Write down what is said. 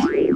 Bye.